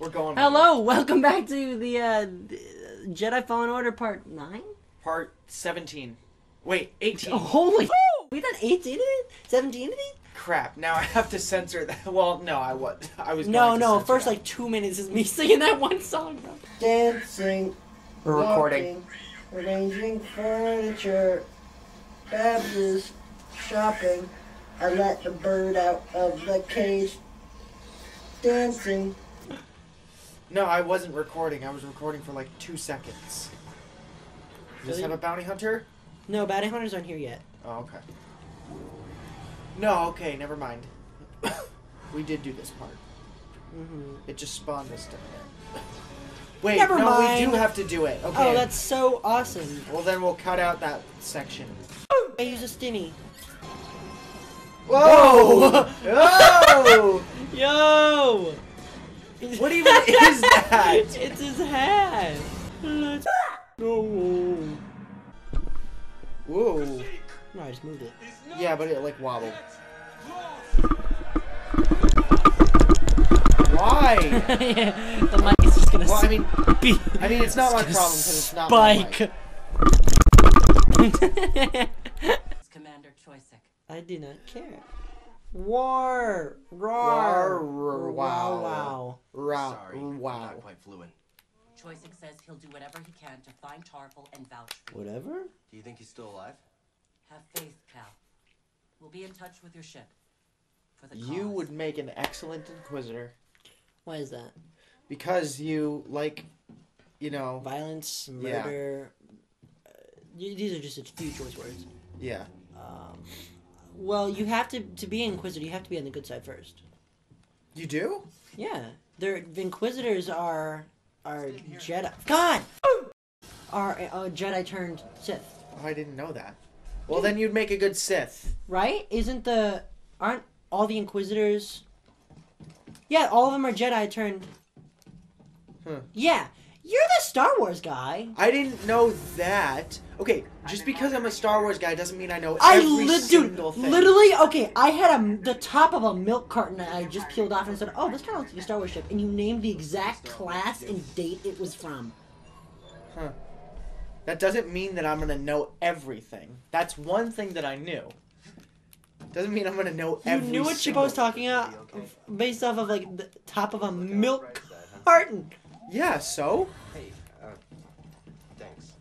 We're going. Hello, welcome back to the uh, Jedi Fallen Order Part 9? Part 17. Wait, 18. Oh, holy f- We done 18 of it? 17 of it? Crap. Now I have to censor that. Well, no, I was. I was. No, going no, censor first that. like two minutes is me singing that one song, bro. Dancing, We're recording. walking, arranging furniture, Babs shopping. I let the bird out of the cage. Dancing. No, I wasn't recording. I was recording for like two seconds. Does this have a bounty hunter? No, Bounty Hunters aren't here yet. Oh, okay. No, okay, never mind. we did do this part. hmm It just spawned us it. Wait, Never no, we do have to do it. Okay. Oh, that's so awesome. Well, then we'll cut out that section. I use a stinny. Whoa! Whoa! What even is that? it's his hat. Let's go. Whoa. No, I just moved it. Yeah, but it like wobbled. Why? the mic is just gonna Well, I mean, be. I mean, it's not my gonna problem because it's not my mic. Spike. It's Commander Choyssyk. I do not care. War. War, Roar. wow. Wow. Wow. Ra- Sorry, I'm not quite fluent. Choyssyk says he'll do whatever he can to find Tarfful and vouch for you. Whatever. Do you think he's still alive? Have faith, Cal. We'll be in touch with your ship. For the You cause. would make an excellent inquisitor Why is that? because you like, you know, Violence, Yeah. murder. Uh, these are just a few choice words. yeah. Um, well, you have to to be an inquisitor. You have to be on the good side first. You do? Yeah, they're the inquisitors are are Jedi. God, are uh, Jedi turned Sith, Oh, I didn't know that. Well, then you'd make a good Sith. right? Isn't the aren't all the inquisitors? Yeah, all of them are Jedi turned. Huh. Yeah, you're the Star Wars guy. I didn't know that. Okay, just because I'm a Star Wars guy doesn't mean I know I every li- dude, single thing. literally, okay. I had a the top of a milk carton that I just peeled off and said, "Oh, this kind of looks like a Star Wars ship," and you named the exact class and date it was from. Huh. That doesn't mean that I'm gonna know everything. That's one thing that I knew. Doesn't mean I'm gonna know You every. knew what ship I was talking about based off of like the top of a milk carton. Yeah. So. Hey, uh, thanks.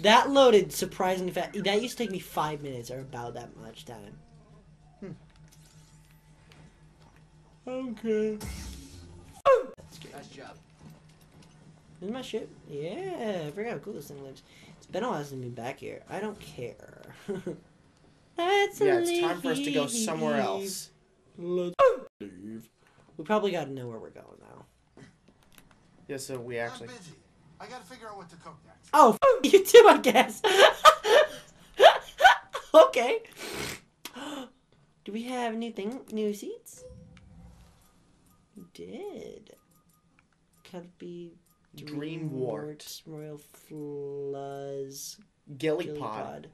That loaded surprisingly fast. That used to take me five minutes or about that much time. Okay. Nice job. Is my ship? Yeah, I forgot how cool this thing looks. It's been a while since I've been back here. I don't care. Let's Yeah, it's time for us to go somewhere else. Let's leave. We probably got to know where we're going now. Yeah. So we actually. I'm busy. I gotta figure out what to cook next. Oh, f- you too, I guess. okay. Do we have anything? New seats? We did. Cudby. Dreamwort. Royal Fluzz. Gillypod. Gillypod.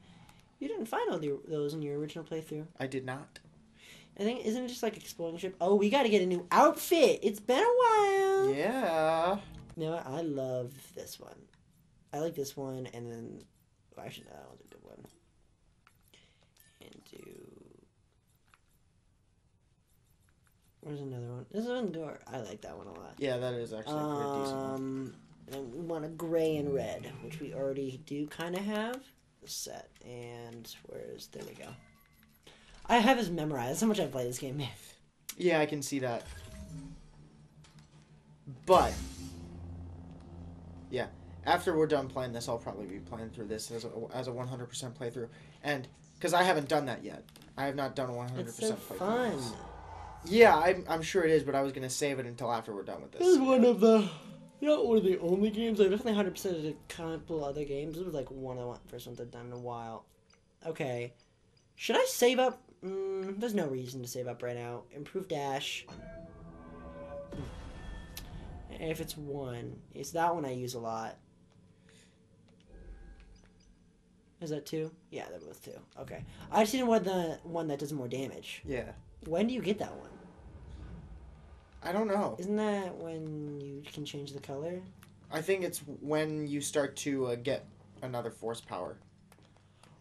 You didn't find all the, those in your original playthrough. I did not. I think isn't it just like exploring ship? Oh, we got to get a new outfit. It's been a while. Yeah. You know what? I love this one. I like this one, and then well, actually no, that one's a good one. And do where's another one? This one good. I like that one a lot. Yeah, that is actually a pretty decent one. Um, and we want a gray and red, which we already do kind of have The set. And where's there we go. I have this memorized. That's how much I play this game. Yeah, I can see that. But yeah, after we're done playing this, I'll probably be playing through this as a, as a 100% playthrough, and because I haven't done that yet, I have not done a 100% It's so playthrough. fun. Yeah, I'm, I'm sure it is, but I was gonna save it until after we're done with This This is one of the not one of the only games. I definitely hundred percent of a couple other games. This was like one I want for something done in a while. Okay, should I save up? Mm, there's no reason to save up right now. Improve dash. Hmm. If it's one, it's that one I use a lot. Is that two? Yeah, they're both two. Okay, I just need one the one that does more damage. Yeah. When do you get that one? I don't know. Isn't that when you can change the color? I think it's when you start to uh, get another force power.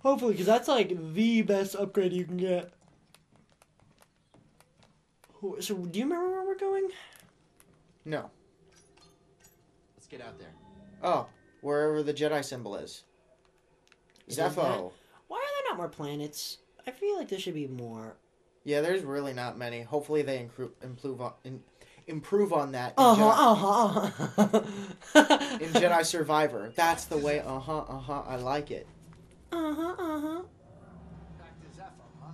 Hopefully, because that's like the best upgrade you can get. So, do you remember where we're going? No. Let's get out there. Oh, wherever the Jedi symbol is. Is Zeffo. Why are there not more planets? I feel like there should be more. Yeah, there's really not many. Hopefully they incru- improve on in, improve on that in, Uh Jedi, huh. Uh huh. in Jedi Survivor. That's the way. Uh huh. Uh huh. I like it. Uh huh. Uh huh. Back to Zeffo, huh?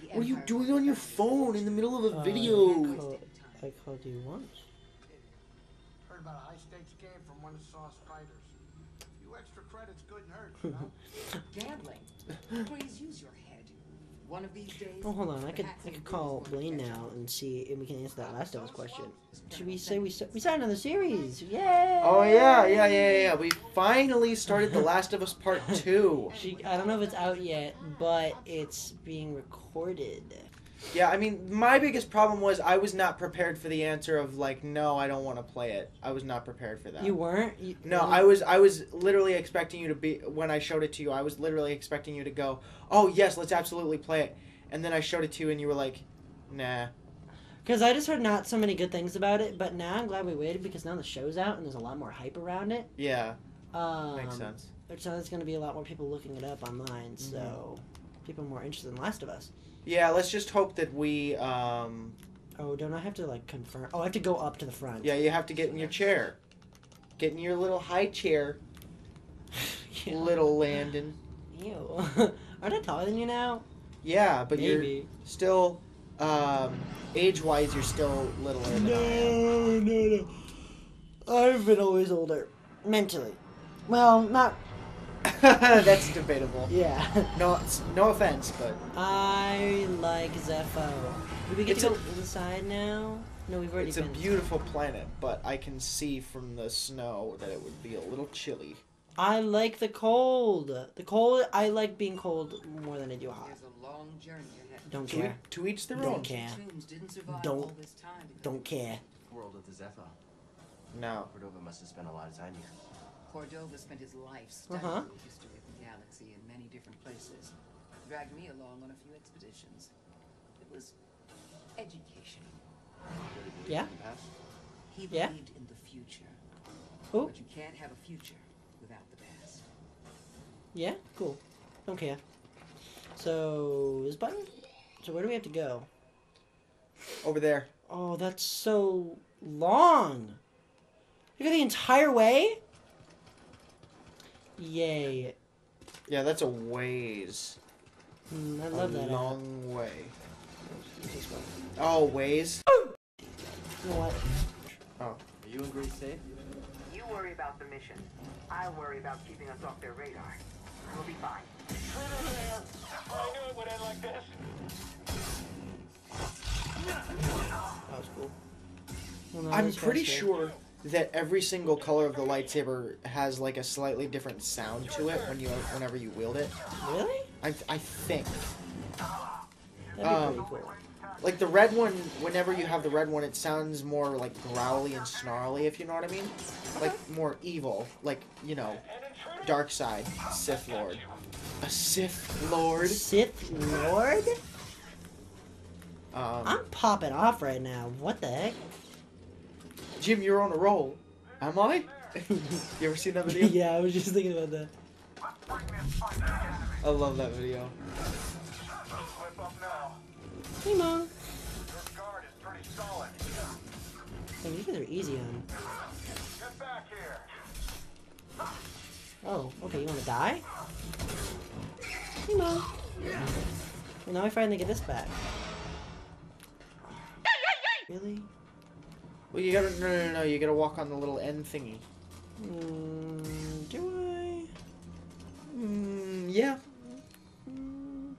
The What are you doing on your phone in the middle of a Uh, video? I called, I called you once. Heard about a high stakes game from one of Saw's fighters. A few extra credits couldn't hurt, you know? Gambling. Please use your head. One of these days. Oh, hold on. I could I could call Blaine now and see if we can answer that Last of Us question. Should we say we st- we started another series? Yay! Oh yeah, yeah, yeah, yeah. We finally started The Last of Us Part Two. She, I don't know if it's out yet, but it's being recorded. Yeah, I mean, my biggest problem was I was not prepared for the answer of like, no, I don't want to play it. I was not prepared for that. You weren't? You, No, I was I was literally expecting you to be when I showed it to you. I was literally expecting you to go, "Oh yes, let's absolutely play it." And then I showed it to you, and you were like, "Nah." Because I just heard not so many good things about it, but now I'm glad we waited because now the show's out and there's a lot more hype around it. Yeah, Um, makes sense. Now there's going to be a lot more people looking it up online, so people are more interested in Last of Us. Yeah, let's just hope that we. um Oh, don't I have to like confirm? Oh, I have to go up to the front. Yeah, you have to get in your chair. Get in your little high chair, Yeah. little Landon. Ew. Aren't I taller than you now? Yeah, but you're Maybe. still, um, age-wise, you're still littler than I am. No, no, no. I've been always older. Mentally. Well, not. That's debatable. Yeah. No, no offense, but I like Zeffo. Do we get It's to a- go inside now? No, we've already it's a been. beautiful planet. But I can see from the snow that it would be a little chilly. I like the cold. The cold. I like being cold more than I do hot. There's a long journey ahead. Don't To, care. to each their Don't own. care. Didn't Don't- all this time. Don't care. World of the Zephyr. No. Cordova must have spent a lot of time here. Cordova spent his life studying Uh-huh. the history of the galaxy in many different places. Dragged me along on a few expeditions. It was educational. Yeah. in the past? He Yeah. believed in the future. Oh. But you can't have a future without the past. Yeah. Cool. Don't care. So this button. So where do we have to go? Over there. Oh, that's so long. You go the entire way. Yay. Yeah, that's a ways. Mm, I love a that. app. long way. Oh, ways. You know what? Are you and Greez safe? You worry about the mission. I worry about keeping us off their radar. We'll be fine. I knew it would end like this. That was cool. Well, no, I'm pretty guy's good. sure that every single color of the lightsaber has like a slightly different sound to it when you whenever you wield it. Really? I I think. That'd be Um, pretty cool. Like the red one, whenever you have the red one, it sounds more like growly and snarly, if you know what I mean. Like more evil, like you know, dark side, Sith Lord, a Sith Lord. Sith Lord? Um, I'm popping off right now. What the heck? Jim, you're on a roll. Am I? you ever seen that video? yeah, I was just thinking about that. I love that video. Slip up now. Hey, Mom. This guard is pretty solid. Hey, these guys are easy on. Get. Oh, okay, you wanna die? Hey, Mom. Well, now I finally get this back. Really? Well, you gotta no no no. You gotta walk on the little end thingy. Mm, do I? Mm, yeah. Mm.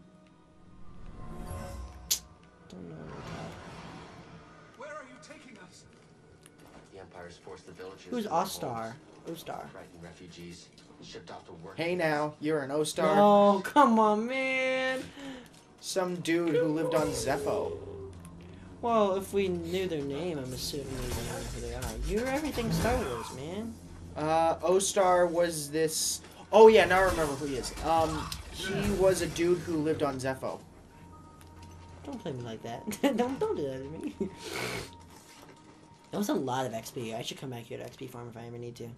Don't know. Where are you taking us? The Empire's forced the villagers. Who's Ostar? Ostar. Frightened refugees. Shipped off to work. Hey now, you're an O-star. Oh, come on, man. Some dude who lived on Zeffo. Well, if we knew their name, I'm assuming we know who they are. You're everything Star Wars, man. Uh, O-Star was this... Oh yeah, now I remember who he is. Um, he was a dude who lived on Zeffo. Don't play me like that. don't don't do that to me. that was a lot of XP. I should come back here to XP farm if I ever need to.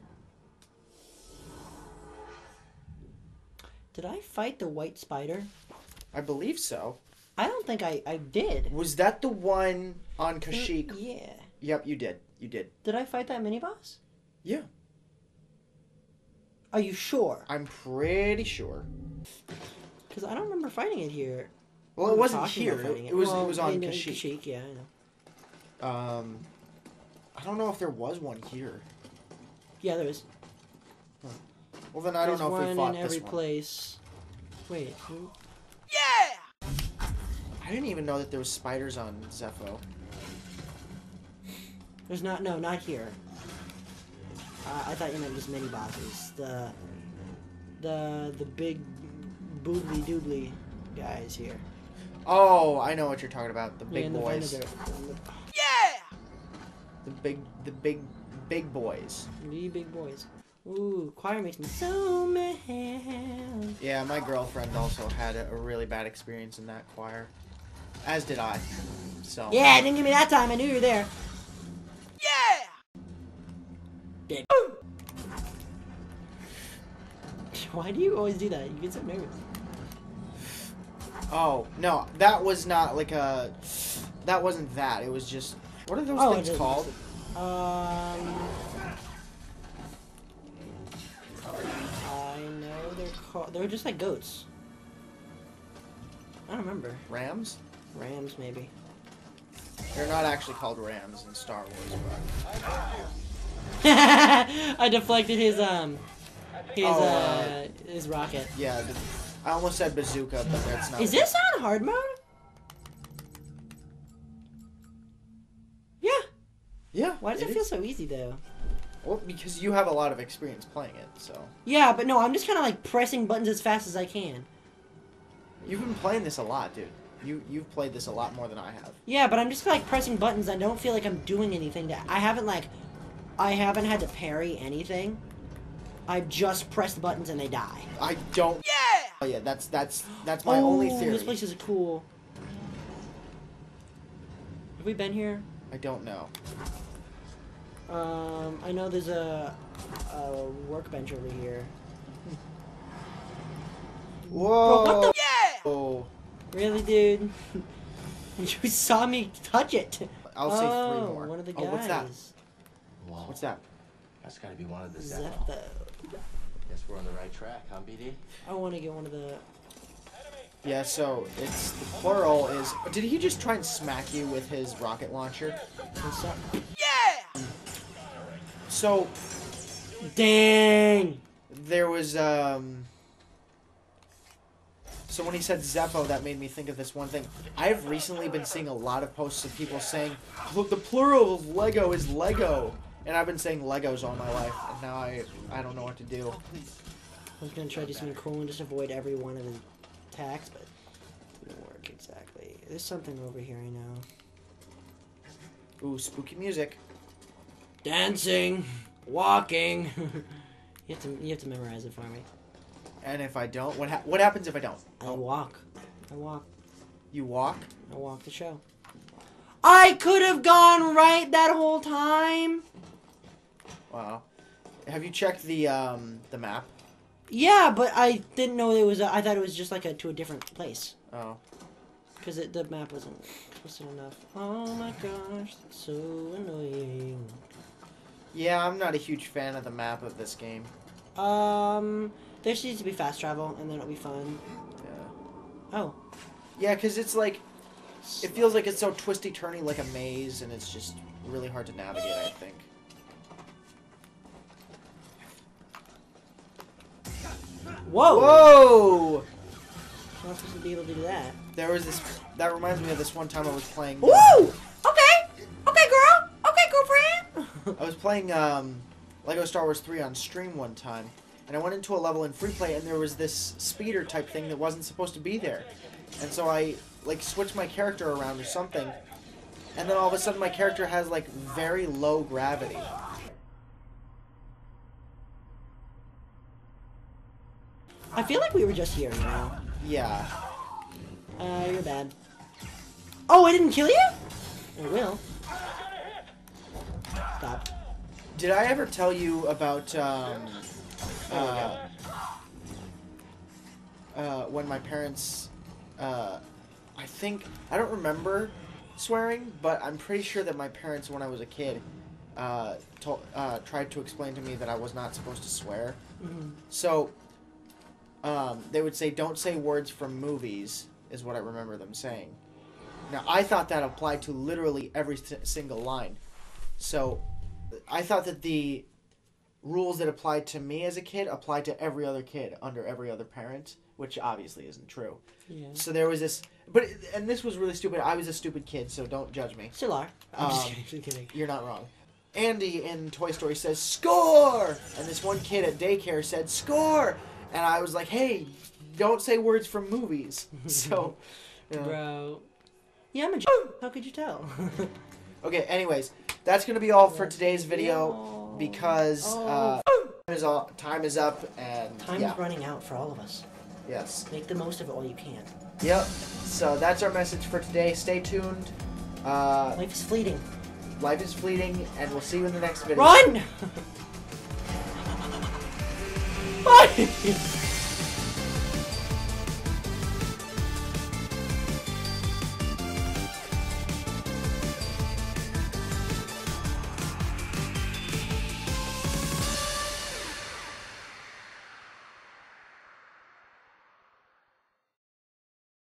Did I fight the white spider? I believe so. I don't think I, I did. Was that the one on Kashyyyk? Yeah. Yep, you did. You did. Did I fight that mini boss? Yeah. Are you sure? I'm pretty sure. Because I don't remember fighting it here. Well, it wasn't here. about fighting It was Well, it was on in, uh, Kashyyyk. yeah, I know. Um, I don't know if there was one here. Yeah, there is. Well, then I don't know if we fought this one fought in every place. Wait. who- I didn't even know that there was spiders on Zeffo. There's not. No, not here. Uh, I thought you meant just mini bosses. The the the big boodly doodly guys here. Oh, I know what you're talking about. The Yeah, big the of boys. their- The big, the big, big boys. The big boys. Ooh, choir makes me so mad. Yeah, my girlfriend also had a, a really bad experience in that choir, as did I. So Yeah, it didn't give me that time. I knew you were there. Yeah. Why do you always do that? You get so nervous. Oh no, that was not like a. That wasn't that. It was just. What are those Oh, things called? Um, I know they're called. They're just like goats. I don't remember. Rams? Rams, maybe. They're not actually called rams in Star Wars, but I deflected his um, his Oh, uh, uh, his rocket. yeah. I almost said bazooka, but that's not. Is this on hard mode? Yeah. Yeah. Why does it, it feel so easy though? Well, because you have a lot of experience playing it, so Yeah, but no, I'm just kind of like pressing buttons as fast as I can. you've been playing this a lot, dude. You you've played this a lot more than I have. Yeah, but I'm just like pressing buttons. I don't feel like I'm doing anything. To, I haven't like, I haven't had to parry anything. I've just pressed buttons and they die. I don't. Yeah. Oh yeah, that's that's that's my only Oh, theory. This place is cool. Have we been here? I don't know. Um, I know there's a, a workbench over here. Whoa. what the- Oh, Really, dude? you saw me touch it. I'll say three more. one of the oh, guys. what's that? Whoa. What's that? That's gotta be one of the Zeffo. Zeffo. Guess we're on the right track, huh, BD? I want to get one of the. Yeah, so it's the plural is. Did he just try and smack you with his rocket launcher? Yeah. So Dang! there was um. So when he said Zeppo, that made me think of this one thing. I've recently been seeing a lot of posts of people saying, "Look, the plural of Lego is Lego," and I've been saying Legos all my life, and now I I don't know what to do. I was gonna try to do something cool and just avoid every one of the attacks, but it didn't work exactly. There's something over here I know. Ooh, spooky music. Dancing, walking. you have to you have to memorize it for me. And if I don't, what ha- what happens if I don't? I walk. I walk. You walk. I walk the show. I could have gone right that whole time. Wow. Have you checked the um the map? Yeah, but I didn't know it was. A, I thought it was just like a to a different place Oh. because the map wasn't twisted enough. Oh my gosh, that's so annoying. Yeah, I'm not a huge fan of the map of this game. Um, there just needs to be fast travel, and then it'll be fun. Yeah. Oh, Yeah, because it's like, it feels like it's so twisty turny like a maze, and it's just really hard to navigate. I think. whoa! Whoa! I'm not supposed to be able to do that. There was this. That reminds me of this one time I was playing. Woo! Okay, okay, girl. Okay, girlfriend. I was playing um, Lego Star Wars 3 on stream one time, and I went into a level in free play, and there was this speeder type thing that wasn't supposed to be there, and so I like switched my character around or something, and then all of a sudden my character has like very low gravity. I feel like we were just here, you know. Yeah. Uh, you're bad. Oh, I didn't kill you? I will. Stop. Did I ever tell you about um, uh, uh, when my parents? Uh, I think I don't remember swearing, but I'm pretty sure that my parents, when I was a kid, uh, told, uh, tried to explain to me that I was not supposed to swear. So um, they would say, "Don't say words from movies," is what I remember them saying. Now I thought that applied to literally every single line. So I thought that the rules that applied to me as a kid applied to every other kid under every other parent, which obviously isn't true. Yeah. So there was this, but and this was really stupid. I was a stupid kid, so don't judge me. Still are. I'm just Um, kidding. Just kidding. You're not wrong. Andy in Toy Story says score, and this one kid at daycare said score, and I was like, hey, don't say words from movies. So, you know. Bro. Yeah, I'm a. J- How could you tell? okay. Anyways, that's gonna be all for today's video because uh, Oh. time is all, time is up, and Time's yeah, running out for all of us. yes, Make the most of it while you can. yep. So that's our message for today. Stay tuned. Uh, Life is fleeting. life is fleeting, and we'll see you in the next video. Run! Bye!